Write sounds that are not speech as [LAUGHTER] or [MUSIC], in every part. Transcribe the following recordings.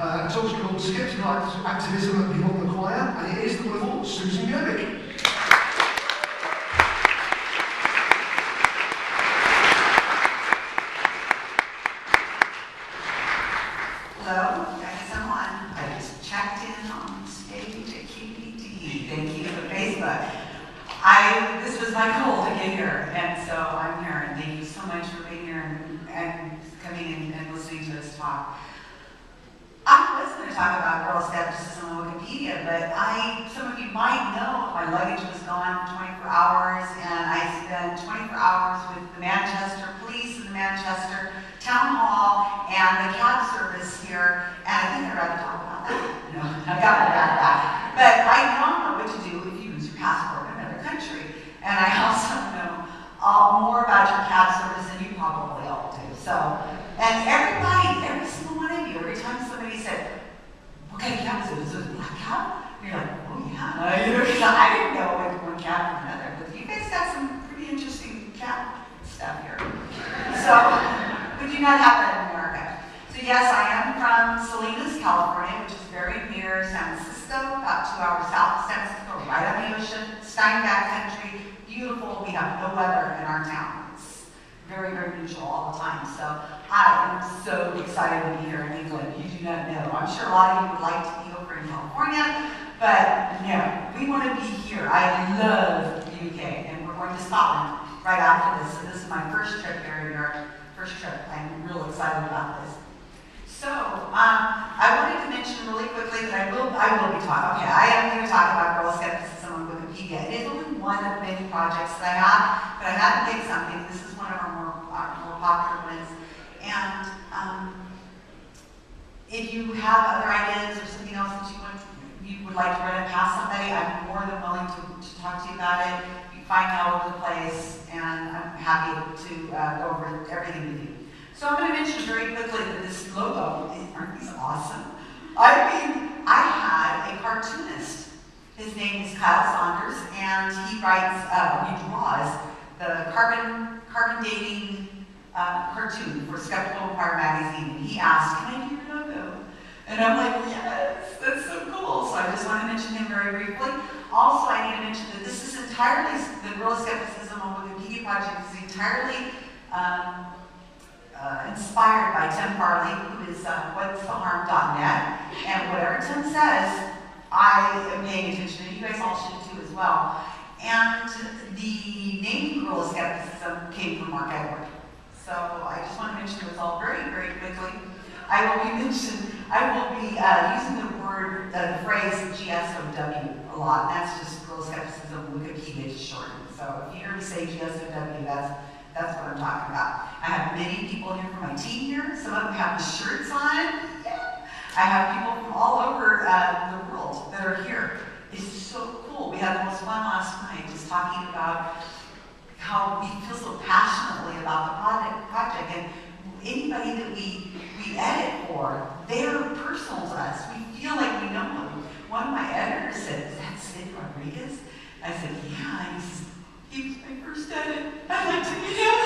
uh, a talk called Skeptical Activism at Beyond the Choir, and it is the wonderful Susan Gerbic. I, this was my goal to get here, and so I'm here, and thank you so much for being here and, and coming and, and listening to this talk. I was going to talk about guerrilla skepticism on Wikipedia, but I, some of you might know my luggage was gone for 24 hours, and I spent 24 hours with the Manchester Police and the Manchester Town Hall and the cab service here, and I think I'd rather talk about that. No, I got my bag back. But I now know what to do if you lose your passport country. And I also know uh, more about your cab service than you probably all do. So, and everybody, every single one of you, every time somebody said, what kind of cab is it? Is it a black cab? You're like, oh yeah. Uh, you know, I didn't know like one cab from another, but you guys got some pretty interesting cab stuff here. So, we do not have that in America. So yes, I am from Salinas, California, which is very near San Francisco, about two hours south of San Francisco, right on the ocean. Steinbeck country, beautiful. We have no weather in our town. It's very, very neutral all the time. So I am so excited to be here. You do not know. I'm sure a lot of you would like to be over in California, but no, we want to be here. I love the UK, and we're going to Scotland right after this. So this is my first trip here in Europe. First trip. I'm real excited about this. So, um, I wanted to mention really quickly that I will, I will be talking, okay, I am going to talk about guerrilla skepticism on Wikipedia. It is only one of many projects that I have, but I had to pick something. This is one of our more, our more popular ones. And um, if you have other ideas or something else that you want, you would like to run it past somebody, I'm more than willing to, to talk to you about it. You find me all over the place, and I'm happy to uh, go over everything with you. So I'm going to mention very quickly that this logo, aren't these awesome? I mean, I had a cartoonist. His name is Kyle Saunders, and he writes, uh, he draws the carbon, carbon dating uh, cartoon for Skeptical Inquirer magazine. And he asked, can I do? And I'm like, yes, that's so cool. So I just want to mention him very briefly. Also, I need to mention that this is entirely, the World Skepticism on Wikipedia project is entirely um, uh, inspired by Tim Farley, who is uh, what'stheharm.net. And whatever Tim says, I am paying attention, and you guys all should too as well. And the name Guerrilla Skepticism came from Mark Edward. So I just want to mention this all very, very quickly. I will be mentioned, I will be uh, using the word, the phrase GSOW a lot. That's just Guerrilla Skepticism Wikipedia shortened. So if you hear me say GSOW, that's that's what I'm talking about. I have many people here from my team here. Some of them have the shirts on. Yeah. I have people from all over uh, the world that are here. It's so cool. We had the most fun last night just talking about how we feel so passionately about the project and anybody that we, we edit for, they're personal to us. We feel like we know them. One of my editors said, is that Sid Rodrigues? I said, yeah. He says, he was my first edit. Like to meet him.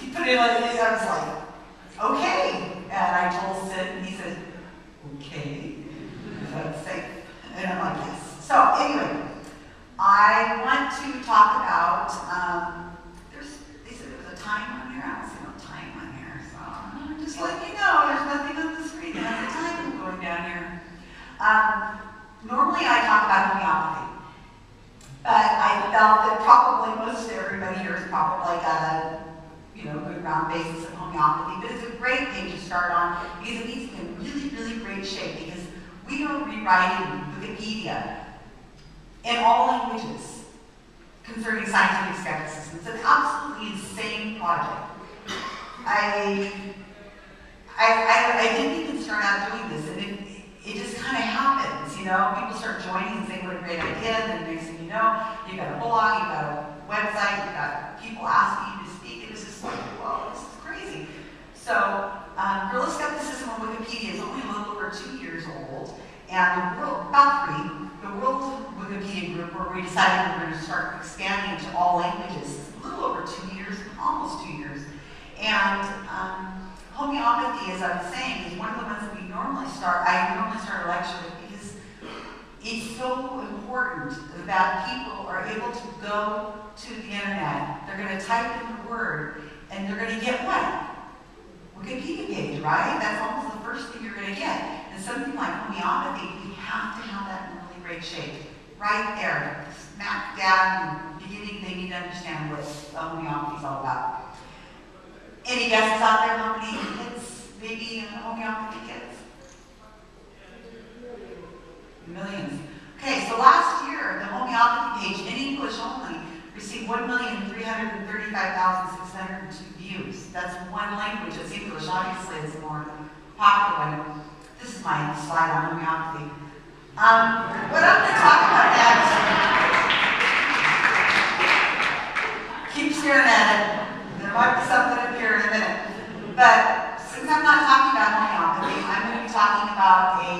he put it like this. I was like, okay. And I told Sid, and he said, okay. That's safe. And I'm like, yes. So anyway, I want to talk about, um, there's, they said there's a time on here. I don't see no time on here. So I'm just you know, there's nothing on the screen. There's a time going down here. Um, normally I talk about homeopathy. But I felt that probably most everybody here has probably got a you know, good ground basis of homeopathy, but it's a great thing to start on because it needs to be in really, really great shape because we are rewriting Wikipedia in all languages concerning scientific skepticism. It's an absolutely insane project. I, I, I, didn't even start out doing this, and it, it just kind of happens, you know? People start joining and saying, what a great idea, and then next thing you know, you've got a blog, you've got a website, you've got people asking you to speak, and it's just like, whoa, this is crazy. So, um, Skepticism on Wikipedia is only a little over two years old, and the world, about three, the World Wikipedia group, where we decided we were going to start expanding to all languages, a little over two years, almost two years. And um, homeopathy, as I was saying, is one of the ones that we normally start, I normally start a lecture with because it's so important that people are able to go to the internet. They're going to type in the word, and they're going to get what? Wikipedia page, right? That's almost the first thing you're going to get. And something like homeopathy, we have to have that in really great shape. Right there, smack dab, in the beginning, they need to understand what homeopathy is all about. Any guesses out there how many kids, maybe homeopathy kids? Millions. Okay, so last year, the homeopathy page in English only received 1,335,602 views. That's one language, it's English, obviously it's more popular. This is my slide on homeopathy. Um, what I'm going to talk about next, keep staring at it. There might be something up here in a minute. But since I'm not talking about homeopathy, I'm going to be talking about a,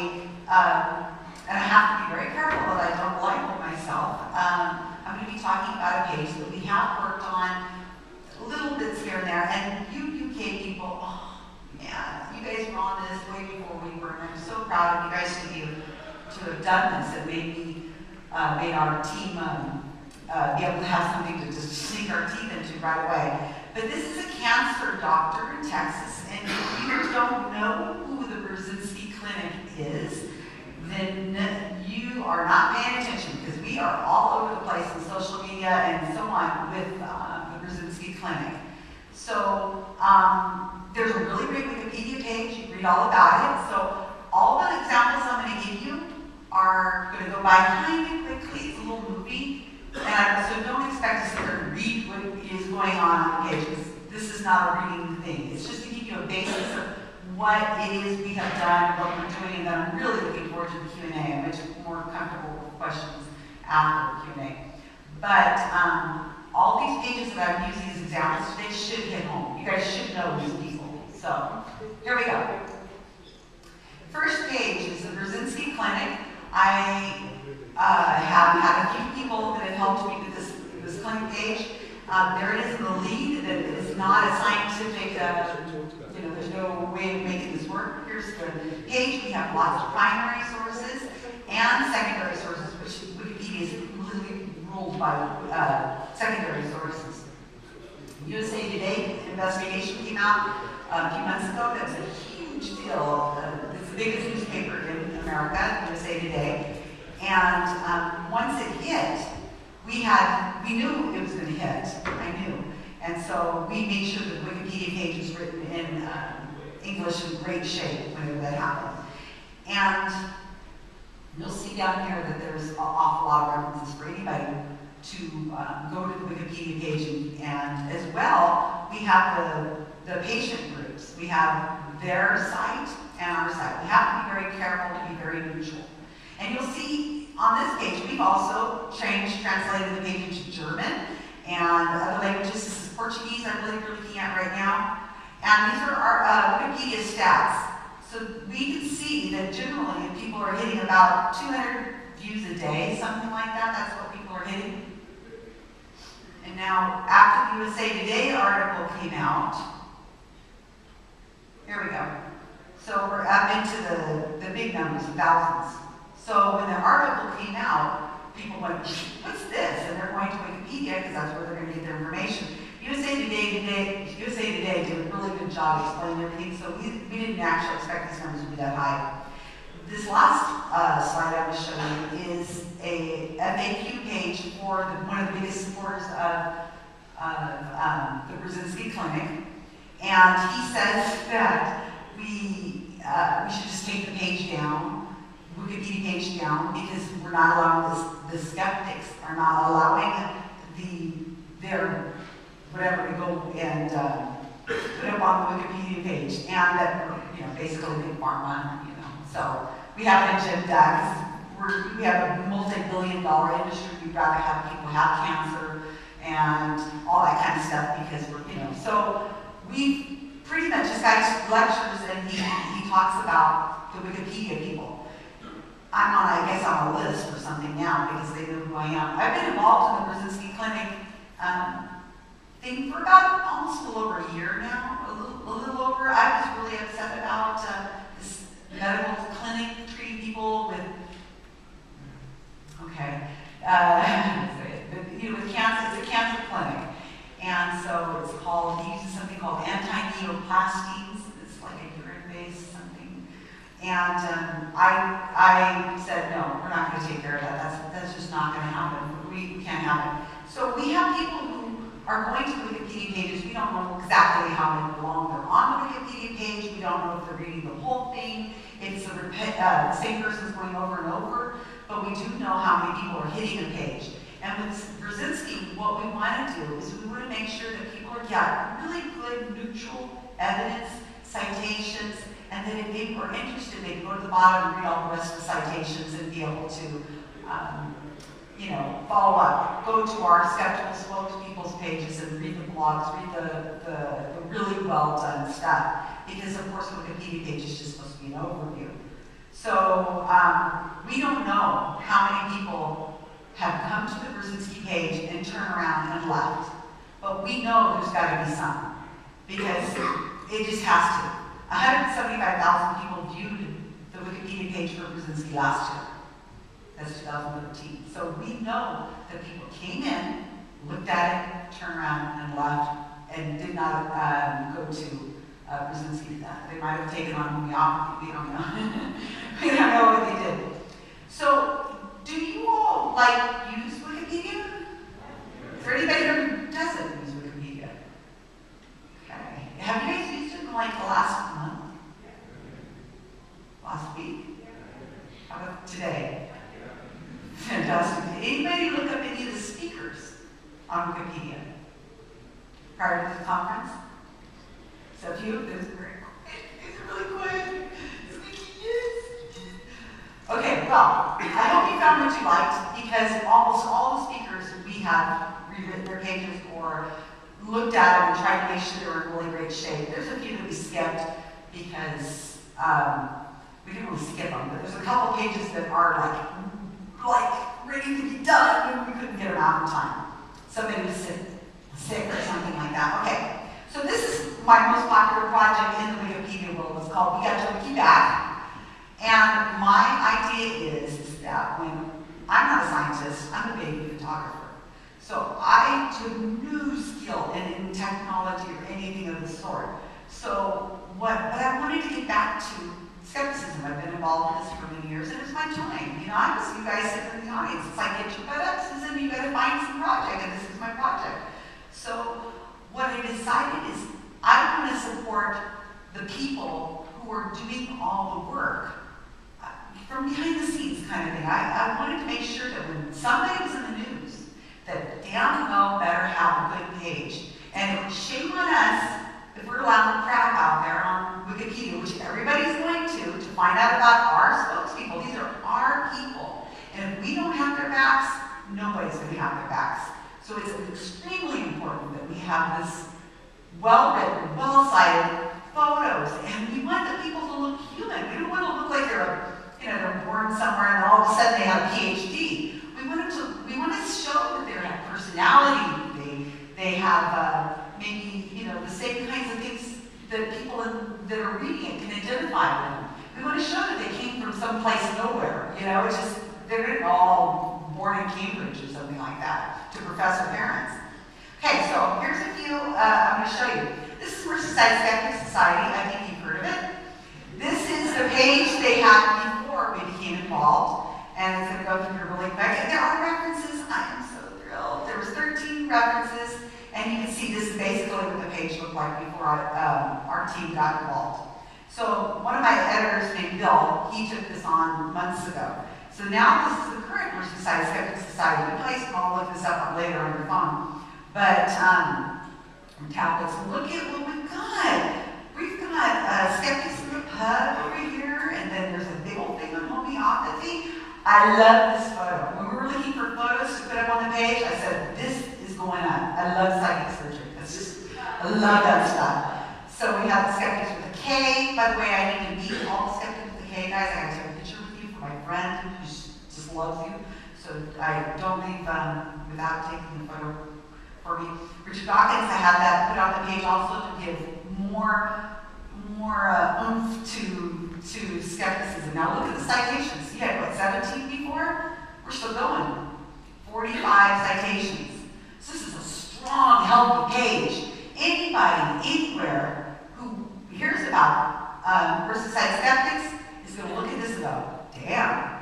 um, and I have to be very careful that I don't label myself. Um, I'm going to be talking about a page that we have worked on a little bits here and there. And you UK people, oh man, you guys were on this way before we were, and I'm so proud of you guys to, be, to have done this. It made me, uh, made our team um, uh, be able to have something to just sink our teeth into right away. But this is a cancer doctor in Texas, and if you don't know who the Burzynski Clinic is, then you are not paying attention because we are all over the place on social media and so on with uh, the Burzynski Clinic. So um, there's a really great Wikipedia page. You can read all about it. So all the examples I'm going to give you are going to go by kind of quickly. It's a little movie. And so don't expect to sit there and read what is going on on the page this is not a reading thing. It's just to give you a basis of what it is we have done, what we're doing, and then I'm really looking forward to the Q&A. I'm much more comfortable with questions after the Q&A. But um, all these pages that I'm using as examples today should hit home. You guys should know these people. So here we go. First page is the Burzynski Clinic. I uh, have had a few people that have helped me with this, this clinic page. Um, there it is in the lead. That is not a scientific, uh, you know, there's no way of making this work. Here's the page. We have lots of primary sources and secondary sources, which Wikipedia is completely ruled by uh, secondary sources. USA Today investigation came out uh, a few months ago. That's a huge deal. Uh, it's the biggest newspaper in America, USA Today. And um, once it hit, we had, we knew it was going to hit. I knew. And so we made sure that the Wikipedia page was written in um, English in great shape whenever that happened. And you'll see down here that there's an awful lot of references for anybody to um, go to the Wikipedia page. And, and as well, we have the, the patient groups. We have their site and our site. We have to be very careful to be very neutral. And you'll see on this page, we've also changed, translated the page into German and other languages. This is Portuguese, I believe you're looking at right now. And these are our uh, Wikipedia stats. So we can see that generally people are hitting about 200 views a day, something like that. That's what people are hitting. And now, after the USA Today article came out, here we go. So we're up into the, the big numbers, thousands. So when the article came out, people went, what's this? And they're going to Wikipedia because that's where they're going to get their information. USA Today, today, USA Today did a really good job explaining everything, so we, we didn't actually expect these numbers to be that high. This last uh, slide I was showing is a FAQ page for the, one of the biggest supporters of, of um, the Burzynski Clinic. And he says that we, uh, we should just take the page down, Wikipedia page down, because we're not allowing this, the skeptics are not allowing the, their whatever to go and uh, put up on the Wikipedia page. And that you know, basically big pharma, you know. So we have an agenda we're, we have a multi-billion dollar industry. We'd rather have people have cancer and all that kind of stuff because we're, you know. So we pretty much, this guy lectures and he, he talks about the Wikipedia people. I'm on, I guess, on a list or something now because they know who I am. I've been involved in the Burzynski Clinic um, thing for about almost a little over a year now, a little, a little over. I was really upset about uh, this medical clinic treating people with, okay, uh, [LAUGHS] you know, with cancer, it's a cancer clinic. And so it's called, they use something called antineoplastons um, I, I said, no, we're not going to take care of that. That's, that's just not going to happen. We, can't have it. So we have people who are going to Wikipedia pages. We don't know exactly how long they're on the Wikipedia page. We don't know if they're reading the whole thing. It's the repeat, uh, same person's going over and over. But we do know how many people are hitting a page. And with Burzynski, what we want to do is we want to make sure that people are getting really good neutral evidence, citations, and then if people are interested, they can go to the bottom and read all the rest of the citations and be able to, um, you know, follow up. Go to our skeptical spokespeople's pages and read the blogs, read the, the, the really well done stuff. Because of course, Wikipedia page is just supposed to be an overview. So um, we don't know how many people have come to the Burzynski page and turned around and left. But we know there's got to be some. Because it just has to. 175,000 people viewed the Wikipedia page for Burzynski last year. That's 2013. So we know that people came in, looked at it, turned around and left, and did not um, go to uh, Burzynski. They might have taken on homeopathy. We don't know. [LAUGHS] we don't know what they did. So, do you all like use Wikipedia? Is anybody who doesn't. Have you guys used it like the last month? Last week? How about today? Fantastic. Did anybody look up any of the speakers on Wikipedia prior to the conference? So a few of. These are really quiet. Okay, well, I hope you found what you liked because almost all the speakers we have rewritten their pages or looked at and tried to make sure they were in really great shape. There's a few that we skipped because um, we didn't really skip them, but there's a couple pages that are like, like ready to be done and we couldn't get them out in time. Somebody was sick, sick or something like that. Okay. So this is my most popular project in the Wikipedia world. It's called We Got Your Wiki Back. And my idea is, is that when I'm not a scientist, I'm a baby photographer. So I took new skill in, in technology or anything of the sort. So what, what I wanted to get back to skepticism. I've been involved in this for many years, and it's my time. You know, I was you guys sitting in the audience. It's like get your butt up, Susan. You to find some project, and this is my project. So what I decided is I want to support the people who are doing all the work uh, from behind the scenes kind of thing. I, I wanted to make sure that when somebody was in the news, that and Mo better have a good page. And shame on us if we're allowing crap out there on Wikipedia, which everybody's going to, to find out about our spokespeople. These are our people. And if we don't have their backs, nobody's going to have their backs. So it's extremely important that we have this well-written, well-cited photos. And we want the people to look human. We don't want to look like they're, you know, they're born somewhere and all of a sudden they have a PhD. We want to, we want to show that they have personality. They, they have uh, maybe, you know, the same kinds of things that people in, that are reading it can identify with. We want to show that they came from someplace nowhere. You know, it's just they're all born in Cambridge or something like that to professor parents. Okay, so here's a few uh, I'm going to show you. This is Merseyside Skeptic Society. I think you've heard of it. This is the page they had before we became involved, and it's going to go through really quick. And there are references. I am so thrilled. There was 13 references, and you can see this is basically what the page looked like before I, um, our team got involved. So one of my editors named Bill, he took this on months ago. So now this is the current Merseyside Skeptic Society. Guys can all look this up later on your phone. But um, tablets, look at what we've got. We've got uh, Skeptics in the Pub over here, and then there's a big old thing on homeopathy. I love this photo. When we were looking for photos to put up on the page, I said, this is going on. I love psychic surgery. It's just, I love that stuff. So we have the skeptics with a K. By the way, I need to meet all the skeptics with a K, guys. I have a picture with you for my friend who just loves you. So I don't leave um, without taking the photo for me. Richard Dawkins, I had that put on the page also to give more, more uh, oomph to, to skepticism. Now look at the citations. He had, what, 17 before? We're still going. 45 citations. So this is a strong, healthy page. Anybody, anywhere, who hears about um, Merseyside skeptics is going to look at this and go, damn,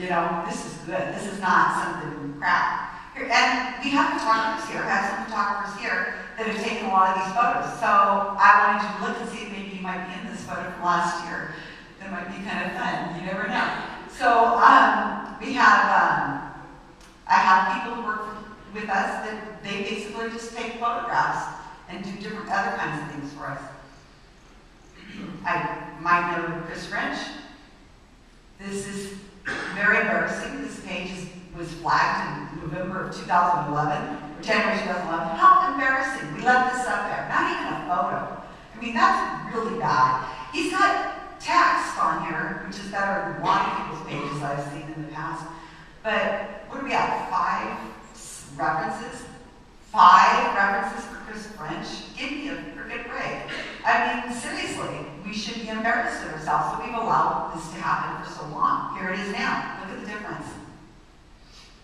You know, this is good. This is not something crap. Here, and we have photographers here. We have some photographers here that have taken a lot of these photos. So I wanted to look and see if maybe you might be in this photo from last year. That might be kind of fun. You never know. So um, we have, um, I have people who work with us that they basically just take photographs and do different other kinds of things for us. [CLEARS THROAT] I might know Chris French. This is very embarrassing. This page is, was flagged in November of 2011, January 2011. How embarrassing. We left this up there. Not even a photo. I mean, that's really bad. He's got text on here, which is better than lot of people's pages I've seen in the past. But what do we have? Five references? Five references for Chris French? Give me a freaking break. I mean, seriously, we should be embarrassed of ourselves that we've allowed this to happen for so long. Here it is now. Look at the difference.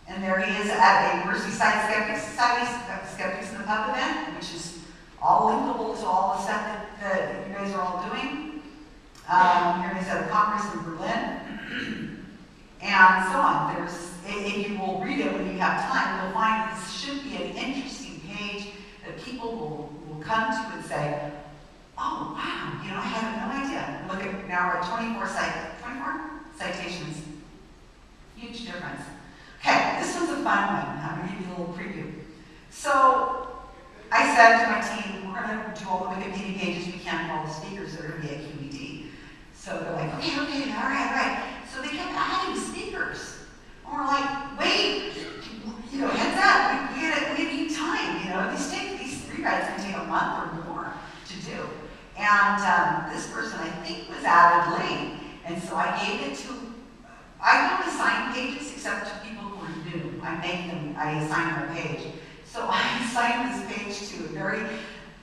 And there he is at a Merseyside Skeptics Society, Skeptics in the Pub event, which is all linkable to all the stuff that, that you guys are all doing. Um, here he is at a congress in Berlin, and so on. There's if you will read it when you have time, you'll find this should be an interesting page that people will, will come to and say, oh, wow, you know, I had no idea. Look at, now we're at 24, cite, 24 citations. Huge difference. Okay, this one's a fun one. I'm going to give you a little preview. So, I said to my team, we're going to do all the Wikipedia pages we can for all the speakers that are going to be at QED. So they're like, okay, okay, all right, all right. So they kept adding speakers. And we're like, wait, you know, heads up, we, we, we need time, you know, these take these rewrites can take a month or more to do. And um, this person, I think, was added late. And so I gave it to, I don't assign pages except to people who are new. I make them, I assign them a page. So [LAUGHS] I assigned this page to a very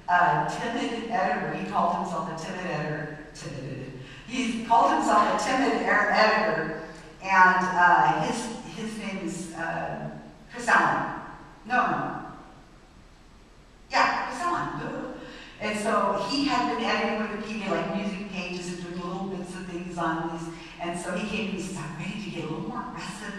uh, timid editor. He called himself a timid editor. Timid. He called himself a timid editor. And uh, his his name is uh, Chris Allen. No, no. Yeah, Chris Allen. And so he had been editing Wikipedia like music pages and doing little bits of things on these. And so he came to me and said, I'm ready to get a little more aggressive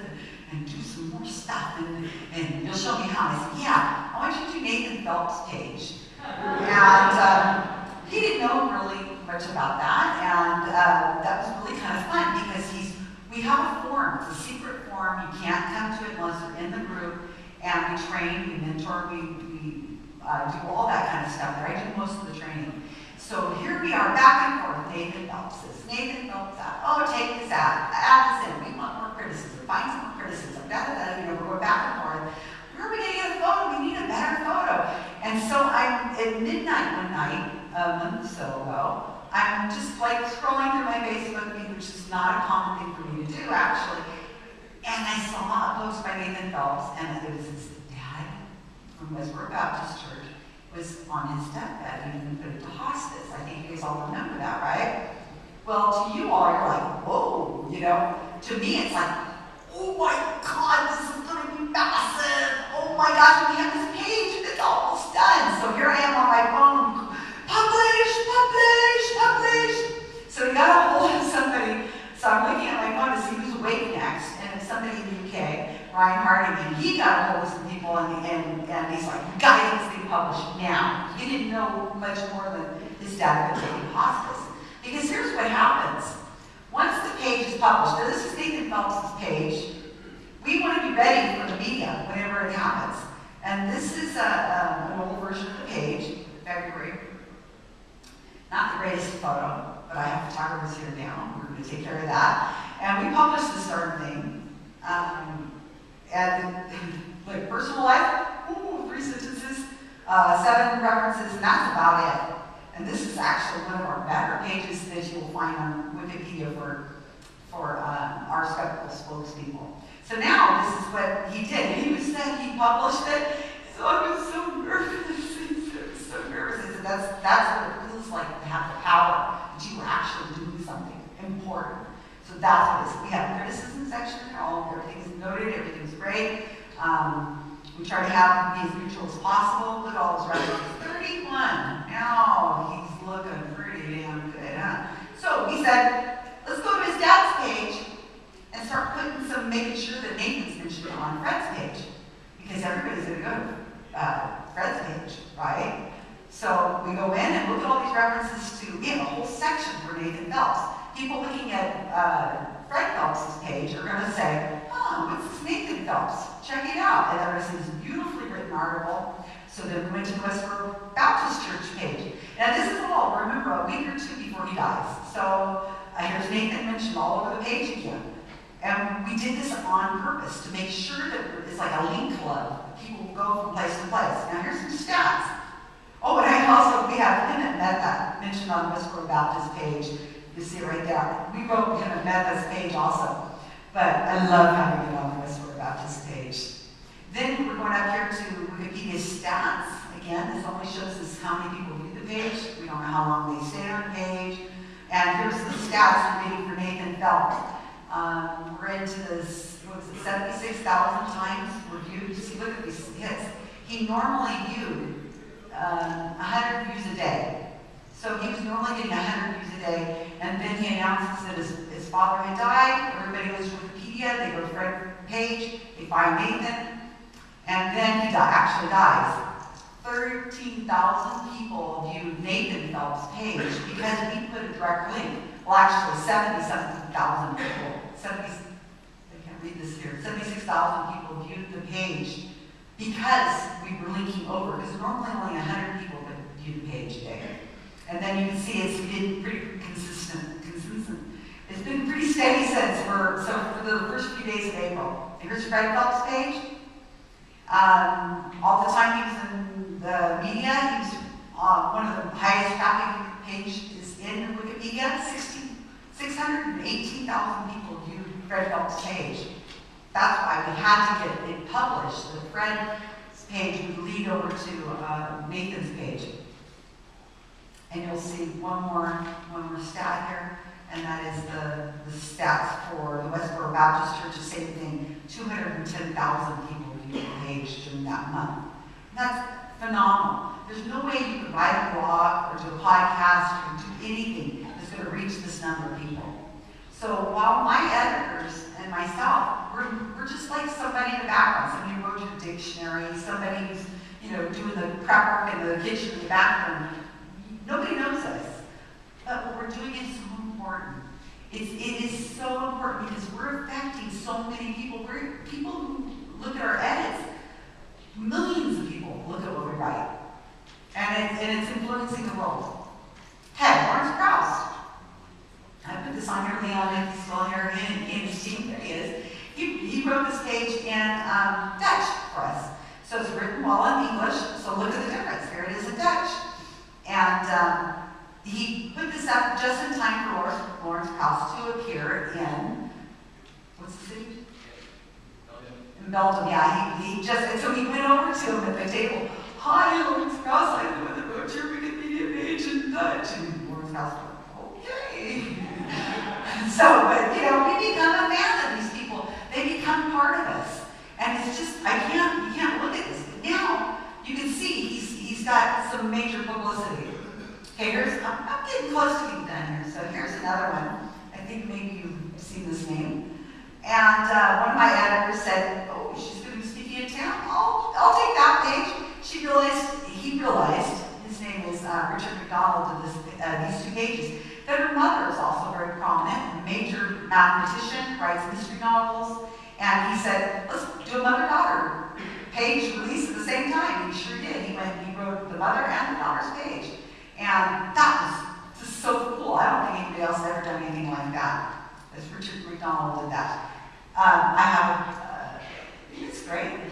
and, do some more stuff. And, and you'll show me how. I said, yeah, I want you to do Nathan Phelps' page. And um, he didn't know really much about that. And uh, that was really kind of fun because he's we have a form. It's a secret form. You can't come to it unless you're in the group. And we train, we mentor, we, we uh, do all that kind of stuff there. I do most of the training. So here we are, back and forth. Nathan Phelps this, Nathan Phelps. Oh, take this out, add this in. We want more criticism. Find some more criticism. Da, da, da. You know, we're going back and forth. Where are we going to get a photo? We need a better photo. And so I'm at midnight one night, a month or so ago. I'm just like scrolling through my Facebook feed, which is not a common thing for me actually. And I saw a post by Nathan Phelps, and it was his dad from Westboro Baptist Church was on his deathbed and even put into hospice. I think you guys all remember that, right? Well, to you all, you're like, whoa, you know. To me, it's like, oh my God, this is going to be massive. Oh my gosh, we have this page, and it's almost done. So here I am on my phone, publish, publish, publish. So we got a hold of [LAUGHS] somebody. So I'm looking at my phone to see who's awake next, and it's somebody in the UK, Ryan Harding, and he got a hold of some people, and, and, and he's like, we gotta published now. He didn't know much more than his dad been taking hospice. Because here's what happens. Once the page is published, now this is Nathan Phelps' page, we want to be ready for the media whenever it happens. And this is a, um, an old version of the page, February not the greatest photo, but I have photographers here now. Take care of that. And we published this darn thing. Um, and [LAUGHS] like personal life, ooh, three sentences, uh, seven references, and that's about it. And this is actually one of our better pages that you'll find on Wikipedia for, for um, our skeptical spokespeople. So now this is what he did. He was said he published it. So I was so nervous. [LAUGHS] So nervous. Said, that's, that's what it feels like to have the power that you were actually important. So that's what. We have a criticism section, all everything's noted, everything's great. Um, we try to have be as neutral as possible. but all is right. 31. Now he's looking pretty damn good, huh? So we said, let's go to his dad's page and start putting some, making sure that Nathan's mentioned on Fred's page. Because everybody's going to go to uh, Fred's page, right? So we go in and look at all these references to, we have a whole section for Nathan Phelps. Fred Phelps' page are going to say, oh, what's this Nathan Phelps? Check it out. And there was this beautifully written article. So then we went to the Westboro Baptist Church page. Now this is all, remember, a week or two before he dies. So uh, here's Nathan mentioned all over the page again. And we did this on purpose to make sure that it's like a link club. People will go from place to place. Now here's some stats. Oh, and I also, we have him at mentioned on Westboro Baptist page. You see right there. We wrote him at Meta's page also. But I love having it on the Westboro Baptist page. Then we're going up here to Wikipedia stats. Again, this only shows us how many people view the page. We don't know how long they stay on the page. And here's the stats we're for Nathan Phelps. Um, we're into this, what was it, 76,000 times reviewed. See, look at these hits. He normally viewed um, 100 views a day. So he was normally getting 100 views a day, and then he announces that his, his father had died. Everybody goes to Wikipedia, they go to Fred page, they find Nathan, and then he die, actually dies. 13,000 people viewed Nathan Phelps' page [LAUGHS] because we put a direct link. Well, actually, 70-something people, 70, I can't read this here, 76,000 people viewed the page because we were linking over, because normally only 100 people would view the page a day. And then you can see it's been pretty consistent, consistent. It's been pretty steady since for, so for the first few days of April. Here's Fred Phelps' page. Um, all the time he was in the media, he was uh, one of the highest traffic pages in Wikipedia. 618,000 people viewed Fred Phelps' page. That's why we had to get it published. The Fred's page would lead over to uh, Nathan's page. And you'll see one more, one more stat here, and that is the, the stats for the Westboro Baptist Church, the same thing, 210,000 people viewed page during that month. And that's phenomenal. There's no way you could write a blog or do a podcast or do anything that's going to reach this number of people. So while my editors and myself, we're, we're just like somebody in the background. Somebody who wrote a dictionary, somebody who's, you know, doing the prep work in the kitchen in the bathroom. Nobody knows us. But what we're doing is so important. It's, it is so important because we're affecting so many people. We're, people who look at our edits, millions of people look at what we write. And, it, and it's influencing the world. Hey, Lawrence Krauss. I put this on here, Leon, if he's still here in, in there he is. He, he wrote this page in um, Dutch for us. So it's written well in English, so look at the difference. Here it is in Dutch. And um, he put this up just in time for Lawrence, Lawrence Krauss to appear in, what's the city? In Belgium, yeah. He, he just, and so he went over to him at the table. Hi, Lawrence Krauss, one that wrote your Wikipedia page in Dutch. And Lawrence Krauss went, okay. [LAUGHS] so, but you know, we become a fan of these people. They become part of us. And it's just, I can't look at this. Now, you can see he's, he's got some major publicity. Okay, here's, I'm, I'm getting close to being done here. So here's another one. I think maybe you've seen this name. And uh, one of my editors said, oh, she's going to be speaking in town. I'll, I'll take that page. She realized, he realized, his name is uh, Richard McDonald, of this, uh, these two pages, that her mother is also very prominent, a major mathematician, writes mystery novels. And he said, let's do a mother-daughter page release at the same time. He sure did. He went, he wrote the mother and the daughter's page. And that was just so cool. I don't think anybody else ever done anything like that, as Richard McDonald did that. Um, I have, uh, it's great.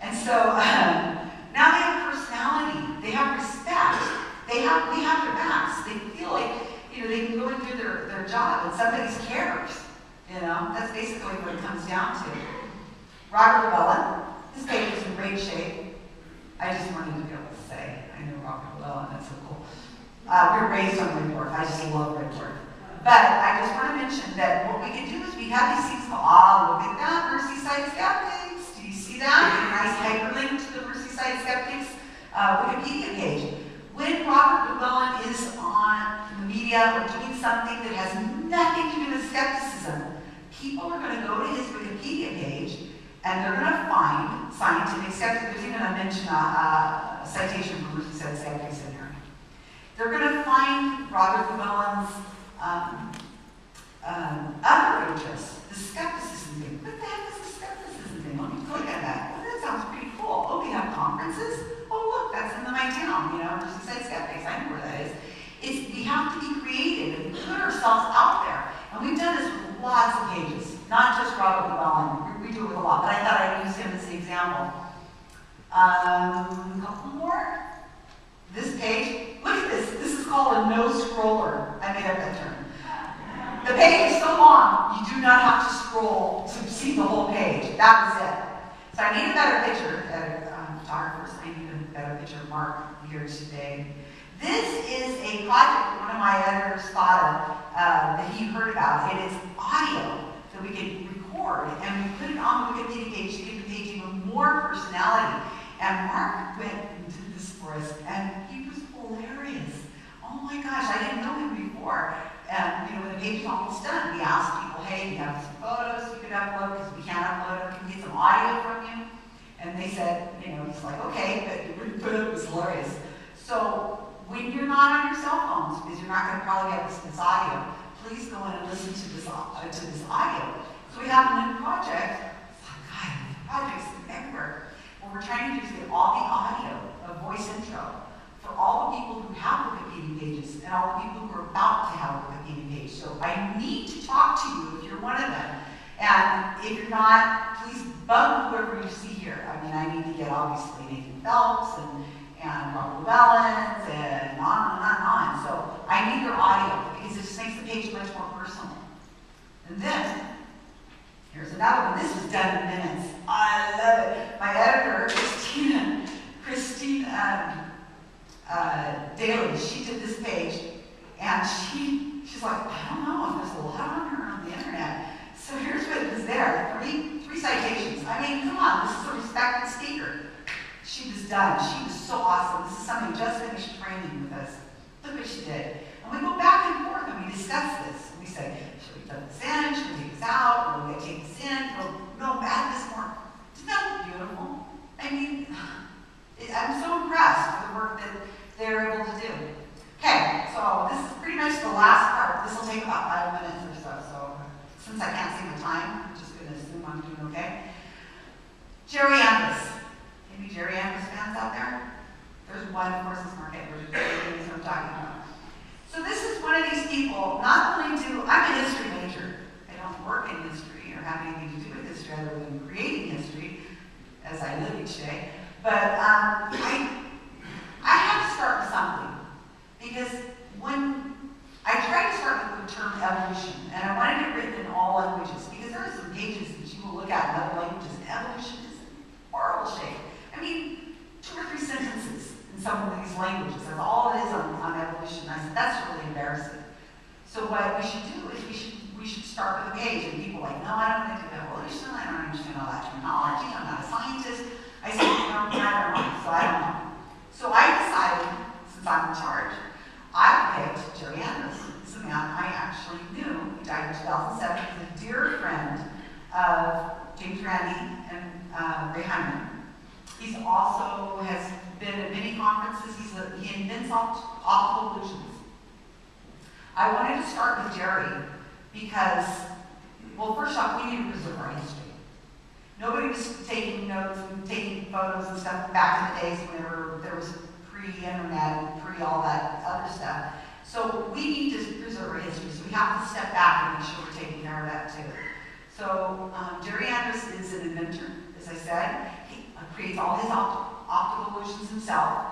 And so um, [LAUGHS] now they have personality. They have respect. They have, we have their backs. They feel like, you know, they can go and do their, their job and somebody cares. You know, that's basically what it comes down to. Robert Llewellyn, his page is in great shape. I just wanted to be able to say, I know Robert Llewellyn, that's so cool. Uh, We're raised on Red Dwarf. I just love Red Dwarf. But I just want to mention that what we can do is we have these things ah, look at that, Merseyside Skeptics. Do you see that? A nice hyperlink to the Merseyside Skeptics uh, Wikipedia page. When Robert Llewellyn is on the media or doing something that has nothing to do with skepticism, people are going to go to his Wikipedia page and they're going to find scientific skepticism, and going to a, a citation from Richard said skeptics in there. They're going to find Robert Llewellyn's um, um, the skepticism thing. What the heck is the skepticism thing? Let me click at that. Well, that sounds pretty cool. Oh, they have conferences? Oh, look, that's in my town. You know, Richard said skeptics. I know where that is. It's, we have to be creative and put ourselves out there. And we've done this with lots of pages, not just Robert Llewellyn, we, do it a lot, but I thought I'd use him as the example. Um, a couple more. This page, look at this. This is called a no scroller. I made up that term. The page is so long, you do not have to scroll to see the whole page. That was it. So I need a better picture, uh, um, photographers. I need a better picture Mark here today. This is a project one of my editors thought of uh, that he heard about, it's audio that we can and we put it on the Wikipedia page to give the page even more personality. And Mark went and did this for us, and he was hilarious. Oh my gosh, I didn't know him before. And, you know, when the page is almost done, we asked people, hey, you have some photos you could upload because we can't upload them. Can we get some audio from you? And they said, you know, he's like, okay, but it was hilarious. So when you're not on your cell phones, because you're not going to probably get this, this audio, please go in and listen to this, uh, to this audio. We have a new project. It's like, God, projects everywhere. What we're trying to do is get all the audio of voice intro for all the people who have Wikipedia pages and all the people who are about to have a Wikipedia page. So I need to talk to you if you're one of them. And if you're not, please bug whoever you see here. I mean, I need to get obviously Nathan Phelps and, and Robert Llewellyn and on and on and on. So I need your audio because it just makes the page much more personal. And then, here's another one. This was done in minutes. I love it. My editor, Christina, Christina, um, uh, Daly, she did this page, and she she's like, I don't know if there's a lot on her on the internet. So here's what was there: three three citations. I mean, come on, this is a respected speaker. She was done. She was so awesome. This is somebody who just finished training with us. Look what she did. And we go back and forth and we discuss this. We say, should we put this in? Should we take this out? Will we take this in? No, no, add this more. Isn't that beautiful? I mean, I'm so impressed with the work that they're able to do. Okay, so this is pretty much the last part. This will take about five minutes or so. So since I can't see the time, I'm just going to assume I'm doing okay. Jerry Andrus. Any Jerry Andrus fans out there? There's one, of course, is Mark Edwards. That's what I'm talking about. So this is one of these people, not only do, I'm a history major. I don't work in history or have anything to do with history other than creating history as I live each day. But um, I, I had to start with something. Because when I tried to start with the term evolution, and I wanted it written in all languages, because there are some pages that you will look at in other languages, and evolution is horrible shape. I mean, two or three sentences in some of these languages. That's all it is on, on evolution. I said, that's really embarrassing. So what we should do is we should should start with a page. And people are like, no, I don't want to evolution. I don't understand all that terminology. I'm not a scientist. I said, know, I don't know. So I don't know. So I decided, since I'm in charge, I picked Jerry Andrus. He's a man I actually knew. He died in 2007. He's a dear friend of James Randi and uh, Ray Hyman. He's also has been at many conferences. He's a, he invents optical illusions. I wanted to start with Jerry because, well, first off, we need to preserve our history. Nobody was taking notes and taking photos and stuff back in the days whenever there was pre-internet and pre all that other stuff. So we need to preserve our history. So we have to step back and make sure we're taking care of that too. So um, Jerry Andrus is an inventor, as I said. He uh, creates all his opt- optical illusions himself.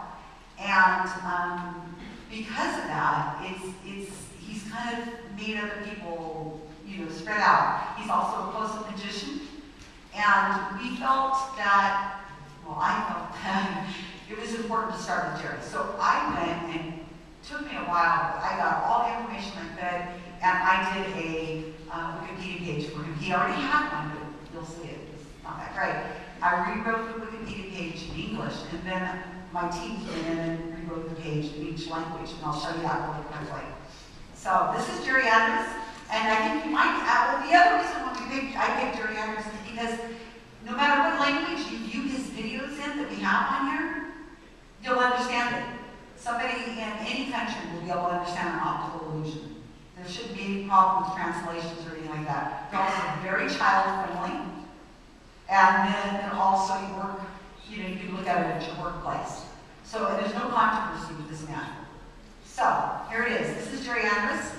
And um, because of that, it's, it's, he's kind of made other people, you know, spread out. He's also a close-up magician. And we felt that, well, I felt [LAUGHS] that it was important to start with Jerry. So I went and took me a while, but I got all the information I could, and I did a uh, Wikipedia page for him. He already had one, but you'll see it. It's not that great. I rewrote the Wikipedia page in English, and then my team came in and rewrote the page in each language, and I'll show you that really quickly. So this is Jerry Andrus, and I think you might, well, the other reason why we picked, I picked Jerry Andrus is because no matter what language you view his videos in that we have on here, you'll understand it. Somebody in any country will be able to understand an optical illusion. There shouldn't be any problem with translations or anything like that. They're also very child friendly. And then also you work, you know, you can look at it at your workplace. So there's no controversy with this man. So here it is. This is Jerry Andrus,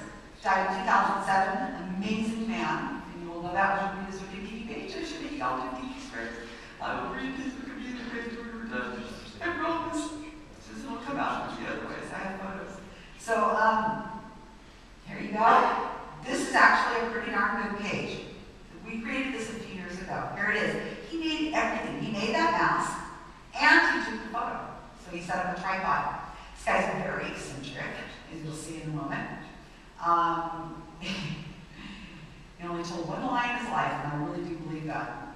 died in 2007. Amazing man. And you will know that when you read his Wikipedia page. I should make all Wikipedias first. I will read his Wikipedia page when we're done. I this. This will come out the other ways. I have photos. So um, here you go. This is actually a pretty darn good page. We created this a few years ago. Here it is. He made everything. He made that mask and he took the photo. So he set up a tripod. Guy's very eccentric, as you'll see in a moment. Um, [LAUGHS] he only told one lie in his life, and I really do believe that.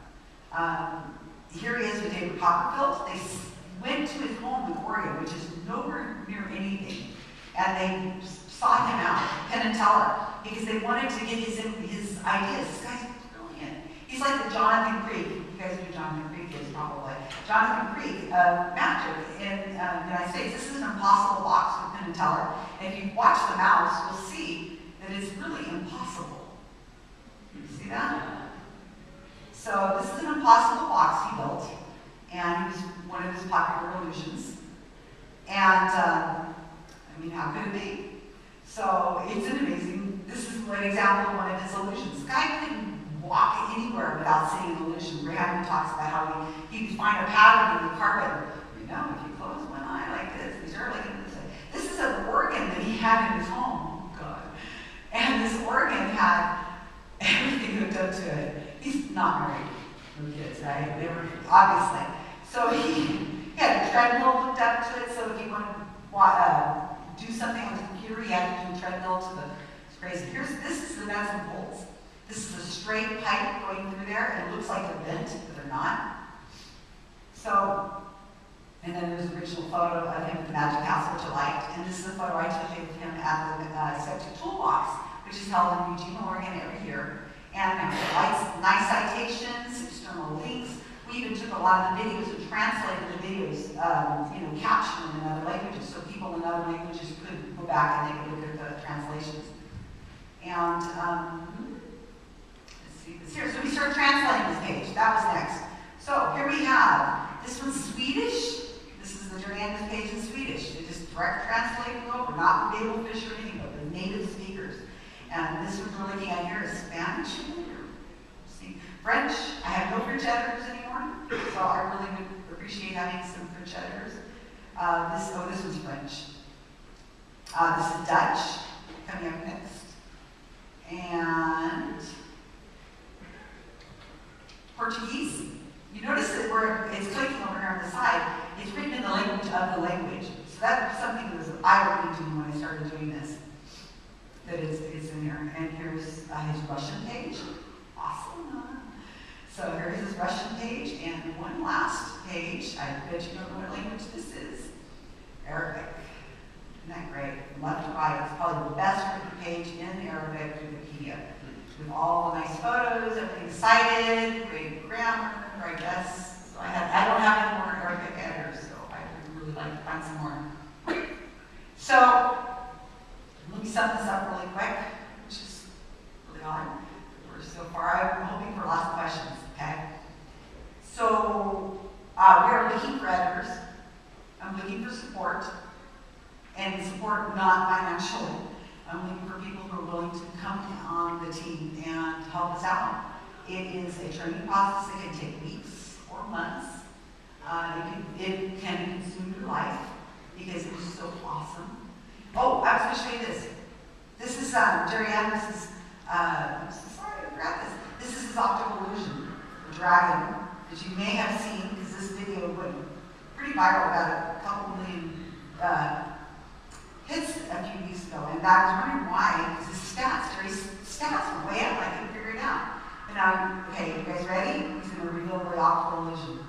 Um, here he is with David Copperfield. They went to his home in Oregon, which is nowhere near anything, and they sought him out, Penn and Teller, because they wanted to get his his ideas. This. He's like the Jonathan Creek. You guys know Jonathan Creek is, probably. Jonathan Creek, uh, magic in uh, the United States. This is an impossible box with Penn and Teller. And if you watch the mouse, you'll see that it's really impossible. You see that? So this is an impossible box he built, and it was one of his popular illusions. And um, I mean, how could it be? So it's an amazing. This is an example of one of his illusions. Guy couldn't walk anywhere without seeing an illusion. Hyman talks about how he, he could find a pattern in the carpet. You know, if you close one eye like this, these are like this. This is an organ that he had in his home. Oh, God. And this organ had everything hooked up to it. He's not married. No kids, right? They were obviously. So he, he had a treadmill hooked up to it. So if he wanted to uh, do something on the computer, he had to do a treadmill to the. It's crazy. Here's this is the nuts and bolts. This is a straight pipe going through there. It looks like they're bent, but they're not. So, and then there's an original photo of him at the Magic which I liked. And this is a photo I took of him at the uh, Skeptic Toolbox, which is held in Eugene, Oregon every year. And nice, nice citations, external links. We even took a lot of the videos and translated the videos, um, you know, captioned in other languages, so people in other languages could go back and they could look at the translations. And um, here. So we start translating this page. That was next. So here we have this one's Swedish. This is the Jerry Andrus' page in Swedish. They just direct translated over, not Babel Fish or anything, but the native speakers. And this one we're looking at here is Spanish. See, French. I have no French editors anymore, so I really would appreciate having some French editors. Uh, this, oh, this one's French. Uh, this is Dutch, coming up next. And Portuguese. You notice that where it's clicking over here on the side, it's written in the language of the language. So that's something that was eye-opening to me when I started doing this. That is, is in there. And here's uh, his Russian page. Awesome. So here's his Russian page, and one last page. I bet you don't know what language this is. Arabic. Isn't that great? Left to right. It's probably the best written page in Arabic Wikipedia. All the nice photos, everything cited, great grammar, I guess. So I, have, I don't have any more Arabic editors, so I would really like to find some more. So, let me sum this up really quick, which is really odd. We're so far, I'm hoping for lots of questions, okay? So, uh, we are looking for editors. I'm looking for support, and support not financially. I'm looking for people who are willing to come on the team and help us out. It is a training process that can take weeks or months. Uh, it, can, it can consume your life because it was so awesome. Oh, I was going to show you this. This is um, Jerry Andrus' uh, I'm so sorry, I forgot this. This is his optical illusion, the dragon, that you may have seen because this video went pretty viral about a couple million uh, hits a few weeks ago. And I was wondering why, because his stats, Jerry's stats were way up. I couldn't figure it out. And now, okay, you guys ready? He's going to reveal the optical illusion.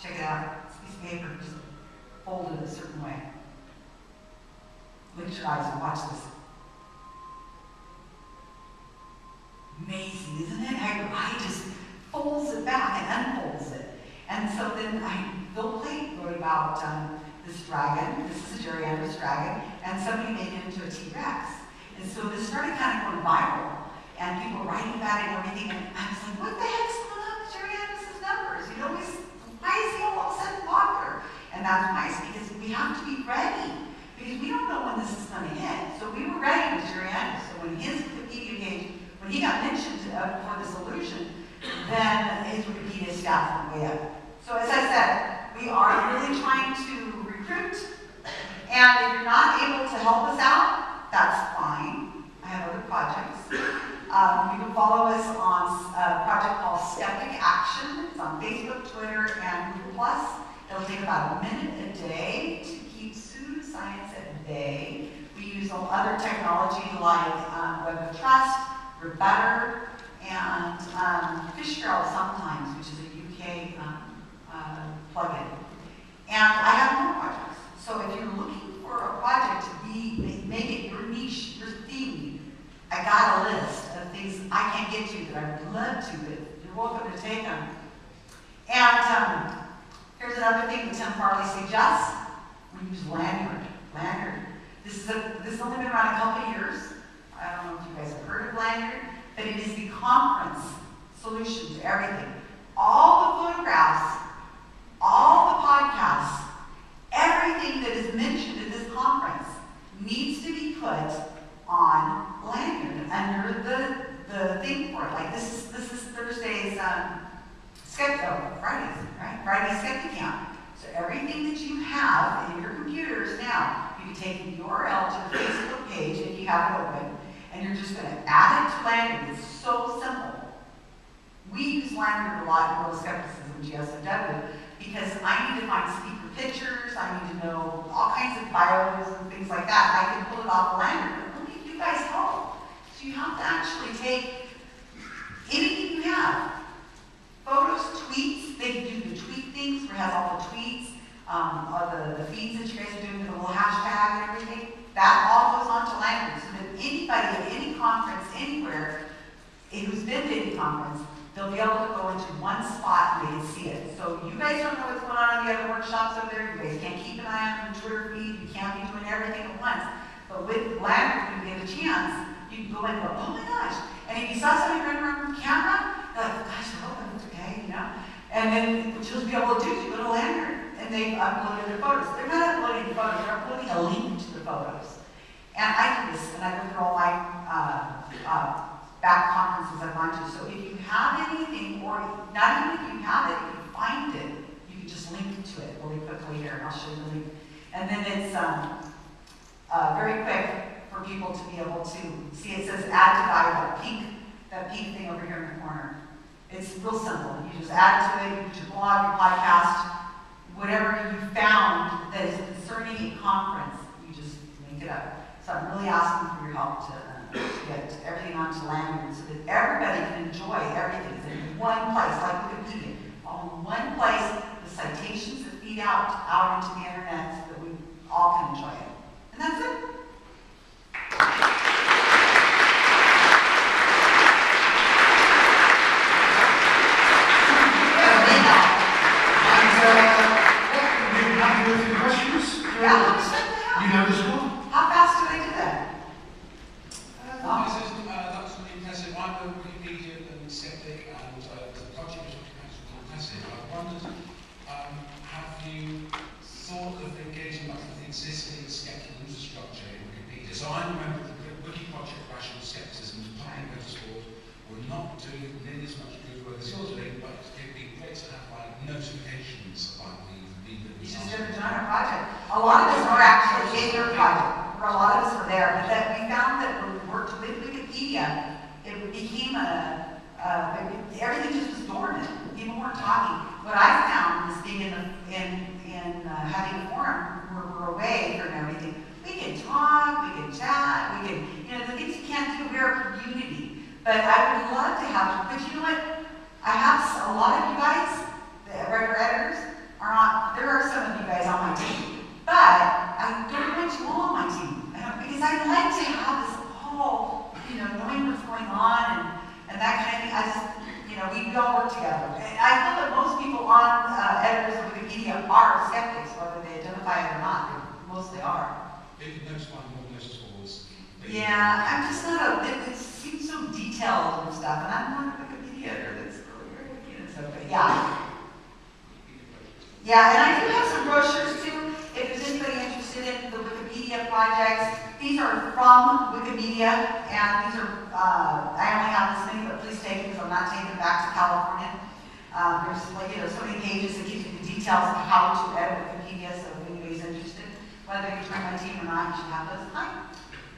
Check it out. It's a piece of paper just folded a certain way. Look at your eyes and watch this. Amazing, isn't it? How your eye just folds it back and unfolds it. And so then I, Phil Plait wrote about um, this dragon. This is a Jerry Andrus dragon. And somebody made it into a T-Rex. And so this started kind of going viral. And people writing about it and everything. And I was like, what the heck's going on with We always, why is he all of a sudden popular? And that's why, it's because we have to be ready. Because we don't know when this is going to hit. So we were ready with Giuliani. So when his Wikipedia page, when he got mentioned uh, for the solution, then his Wikipedia staff went way up. So as I said, we are really trying to recruit. And if you're not able to help us out, that's fine. I have other projects. Um, you can follow us on a project called Skeptic Action. It's on Facebook, Twitter, and Google Plus. It'll take about a minute a day to keep pseudoscience at bay. We use other technology like um, Web of Trust, Rebutter, and um, Fishbarrel sometimes, which is a UK um, uh, plugin. And I have more projects. So if you're looking for a project to be, make it your niche, your theme, I got a list of things I can't get to that I would love to, but you're welcome to take them. And um, here's another thing that Tim Farley suggests. We use Lanyrd. Lanyrd. This is a, this has only been around a couple years. I don't know if you guys have heard of Lanyrd, but it is the conference solution to everything. All the photographs, all the podcasts, everything that is mentioned at this conference needs to be put on Lanyrd under the, the thing for it. Like this is this is Thursday's um, Skeptic, oh, Friday's, right? Friday's Skeptic Camp. So everything that you have in your computers now, you can take the URL to the Facebook page and you have it open, and you're just going to add it to Lanyrd. It's so simple. We use Lanyrd a lot in World Skepticism, GSOW, because I need to find speaker pictures, I need to know all kinds of bios and things like that. I can pull it off Lanyard, but only if you guys help. So you have to actually take anything you have, photos, tweets, they can do the tweet things, where it has all the tweets, um, all the, the feeds that you guys are doing with the little hashtag and everything. That all goes onto language. so that anybody at any conference, anywhere, who's been to any conference, they'll be able to go into one spot and they can see it. So you guys don't know what's going on in the other workshops over there. You guys can't keep an eye on the Twitter feed. You can't be doing everything at once. But with when you get a chance, you can go in and go, oh my gosh. And if you saw somebody running around with a camera, you're like, gosh, I hope it's okay, you know? And then what you'll be able to do is you go to and they've uploaded their photos. They're not uploading the photos, they're uploading a link to the photos. And I do this, and I go through all my uh, uh, back conferences I've gone to. So if you have anything, or not even if you have it, if you find it, you can just link to it really quickly here, and I'll show you the link. And then it's um, uh, very quick for people to be able to see. It says add to guide, that pink, that pink thing over here in the corner. It's real simple. You just add to it, you your blog, your podcast, whatever you found that is concerning a conference, you just link it up. So I'm really asking for your help to, uh, to get everything onto Lanyrd so that everybody can enjoy everything. In one place, like Wikipedia. All in one place, the citations that feed out, out into the internet so that we all can enjoy it. And that's it. And, uh, yeah, you happy with your questions? Yeah, let's check that out. You know the score? How fast do they do that? Uh, this is, uh, that's really impressive. I'm a Wikipedia and skeptic, and uh, the project is actually impressive. I wondered, um, have you thought of engaging much with the existing skeptical infrastructure in Wikipedia? So I remember the Wiki Project Rational Skepticism was planning go to sport. We're not doing nearly as much good work as you're doing, but it'd be great to have like notifications about the the You just did a donor project. A lot of us were actually in your project. A lot of us were there, but that we found that when we worked with Wikipedia, it became a, everything just was dormant. People weren't talking. What I found was being in the, in, in uh, having a forum where we're away from everything. We can talk, we can chat, we can, you know, the things you can't do, we're a community. But I would love to have, but you know what? I have a lot of you guys, the editors, are on, there are some of you guys on my team. But I don't want all on my team. Because I'd like to have this all, you know, knowing what's going on and, and that kind of thing. I just, you know, we all work together. And I feel that most people on uh, editors of Wikipedia are skeptics, whether they identify it or not. They mostly are. More noticeable was. Yeah, I'm just not a, it, it seems so detailed and stuff, and I'm not a Wikipedia editor that's really very, you know, so, but yeah. Yeah, and I do have some brochures too, in the Wikipedia projects. These are from Wikimedia, and these are, uh, I only have this many, but please take it, because I'm not taking it back to California. Um, there's like, you know, so many pages that gives you the details of how to edit Wikipedia, so if anybody's interested, whether you join my team or not, you should have those. Hi.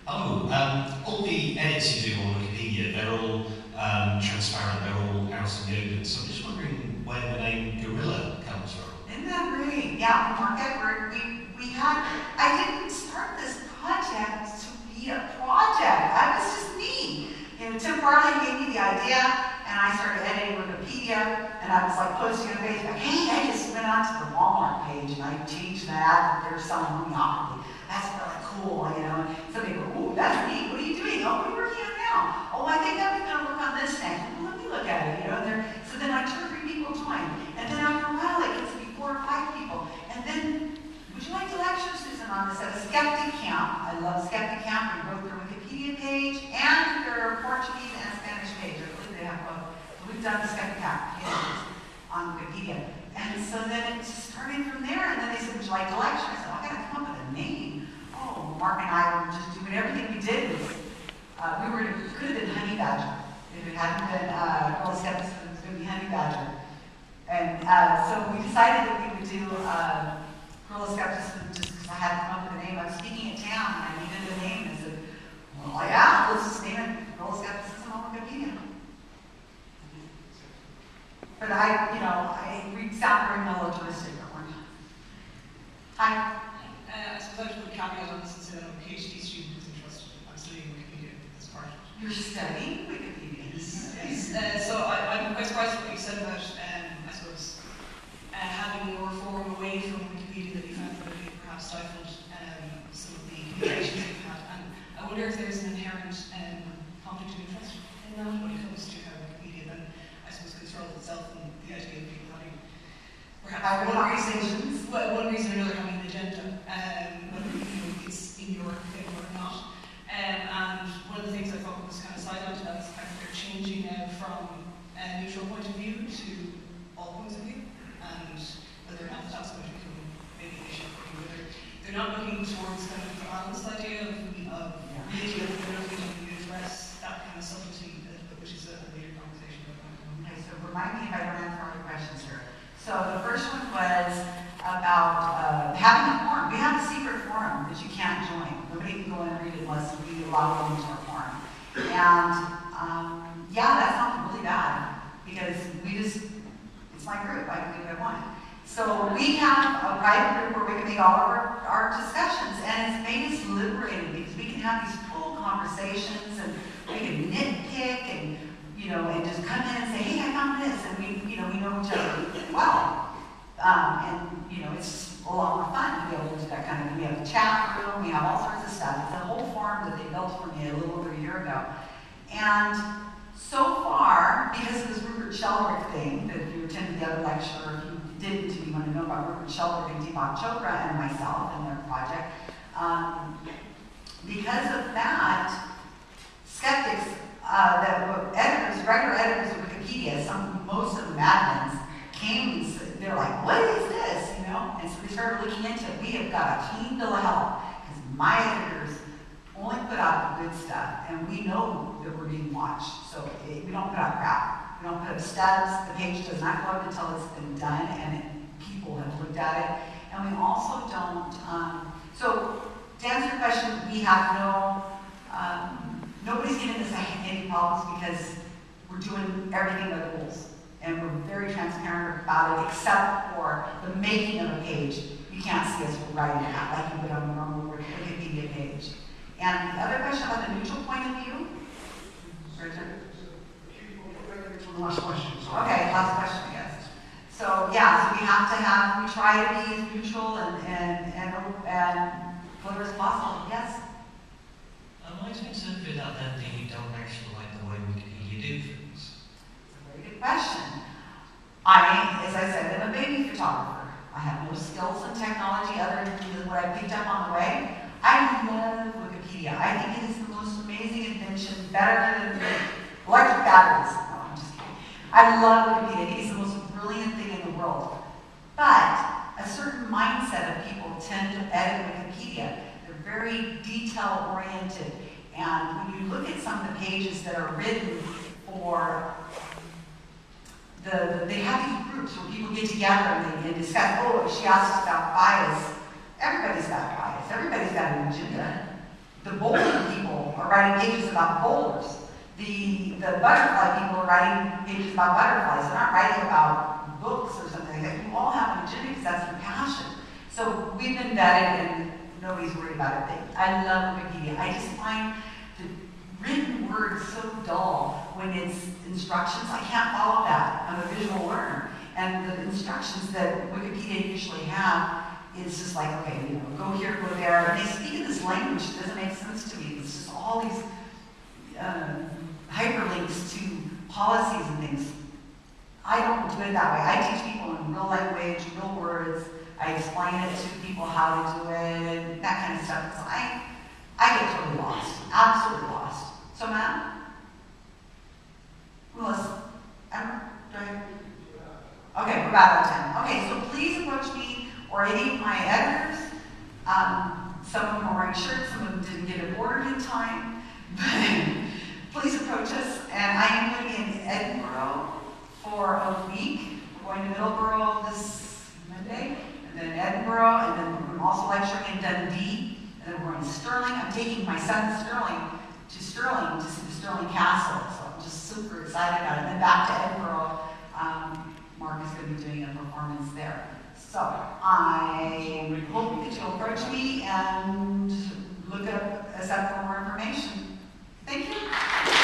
Oh, um, all the edits you do on Wikipedia, they're all um, transparent, they're all out in the open. So I'm just wondering where the name Guerrilla comes from. Isn't that great? Yeah, Mark Edward, we, we had, I didn't start this project to be a project. That was just me. You know, Tim Farley gave me the idea, and I started editing Wikipedia, and I was like posting on Facebook, hey, I just went on to the Walmart page, and I changed that, they're selling homeopathy. That's really cool, you know. Somebody go, ooh, that's neat. What are you doing? Oh, you working on now? Oh, I think I'm gonna work on this next. Well, let me look at it, you know. And so then like two or three people join, and then after a while it gets to be four or five people, to lecture, Susan, on this at a skeptic camp? I love skeptic camp. We wrote their Wikipedia page and their Portuguese and Spanish page. I believe they have both. We've done the skeptic camp pages on Wikipedia. And so then it started from there, and then they said, would you like to lecture? I said, well, I gotta come up with a name. Oh, Mark and I were just doing everything we did was, uh, we were, could have been Honey Badger. If it hadn't been, uh, Girl Scouts, it was gonna be Honey Badger. And, uh, so we decided that we would do, uh, Guerrilla Skepticism just because I had to come up with a name. I was speaking at town and I needed a name and I said, well, yeah, let's just name it Guerrilla Skepticism on Wikipedia. But I, you know, I, we sound very militaristic, but we're not. Hi. Uh, I suppose I would caveat on this and say that I'm a PhD student who's interested. I'm studying Wikipedia as part of it. You're studying Wikipedia. Yes. Uh, so I, I'm quite surprised at what you said about, um, I suppose, uh, having more reform away from Wikipedia that you found that it perhaps stifled um, some of the communications you've had. And I wonder if there's an inherent um, conflict of interest in that when it comes to how Wikipedia then, I suppose, controls itself and the idea of people having perhaps one reason well, one reason or another having an agenda, um, whether you know, it's in your favour or not. Um, and one of the things I thought was kind of sideline to that is the fact that they're changing now from a neutral point of view to all points of view, and whether or not that's going to become maybe an issue for you. Whether towards kind of balanced idea of, of looking to address that kind of subtlety, which is a later conversation. Okay, so remind me if I don't answer all your questions here. So the first one was about uh, having a forum. We have a secret forum that you can't join. Nobody can go in and read it unless we allow them into our forum. And um, yeah, that sounds really bad because we just, it's my group, I can do what I want. So we have a private group where we can make all of our, our discussions and it's made us liberated because we can have these full conversations and we can nitpick and you know, and just come in and say, hey, I found this, and we, you know, we know each other well. Um, and, you know, it's a lot more fun to be able to do that kind of, we have a chat room, we have all sorts of stuff. It's a whole forum that they built for me a little over a year ago. And so far, because of this Rupert Sheldrake thing, that if you attended the other lecture, didn't, want to know about Rupert Sheldrake and Deepak Chopra and myself and their project, um, because of that, skeptics uh, that were editors, regular editors of Wikipedia, some, most of them admins, came and said, they're like, what is this, you know? And so we started looking into it. We have got a clean bill of health, because my editors only put out the good stuff, and we know that we're being watched, so eh, we don't put out crap. We don't put up stubs, the page does not go up until it's been done, and people have looked at it. And we also don't, um, so to answer your question, we have no, um, nobody's giving us any problems because we're doing everything by the rules. And we're very transparent about it, except for the making of a page. You can't see us writing it out like you would on a normal Wikipedia page. And the other question about the neutral point of view? Richard? Last question, sorry. Okay, last question, I guess. So, yeah, so we have to have, we try to be as neutral and, and, and, and clear as possible, yes? Am I to interpret that then that you don't actually like the way Wikipedia do things? It's a Very good question. I, as I said, am a baby photographer. I have no skills in technology other than what I picked up on the way. I love Wikipedia. I think it is the most amazing invention, better than electric batteries. No, I'm just kidding. I love Wikipedia. It's the most brilliant thing in the world. But a certain mindset of people tend to edit Wikipedia. They're very detail oriented. And when you look at some of the pages that are written for the, the- they have these groups where people get together and they and discuss, oh, she asked about bias. Everybody's got bias. Everybody's got an agenda. The bowling people are writing pages about bowlers. The, the butterfly people are writing pages about butterflies. They're not writing about books or something. Like that. You all have agenda because that's your passion. So we've been vetted and nobody's worried about it. I love Wikipedia. I just find the written word so dull when it's instructions. I can't follow that. I'm a visual learner. And the instructions that Wikipedia usually have is just like, okay, you know, go here, go there. And they speak in this language that doesn't make sense to me. It's just all these uh, hyperlinks to policies and things. I don't do it that way. I teach people in real language, real words. I explain it to people how to do it, that kind of stuff. So I, I get totally lost, absolutely lost. So Matt, Melissa, Emma, do I? Okay, we're about out of time. Okay, so please approach me or any of my editors. Um, some of them are wearing shirts, some of them didn't get it ordered in time. [LAUGHS] But please approach us. And I am going to be in Edinburgh for a week. We're going to Middlesbrough this Monday, and then Edinburgh, and then I'm also lecturing in Dundee, and then we're in Stirling. I'm taking my son Sterling to Stirling to see the Stirling Castle, so I'm just super excited about it. And then back to Edinburgh. Um, Mark is going to be doing a performance there. So I hope that you'll approach me and look up, accept formal Thank you.